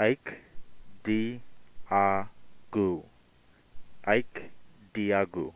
Ike Diagu. Ike Diagu.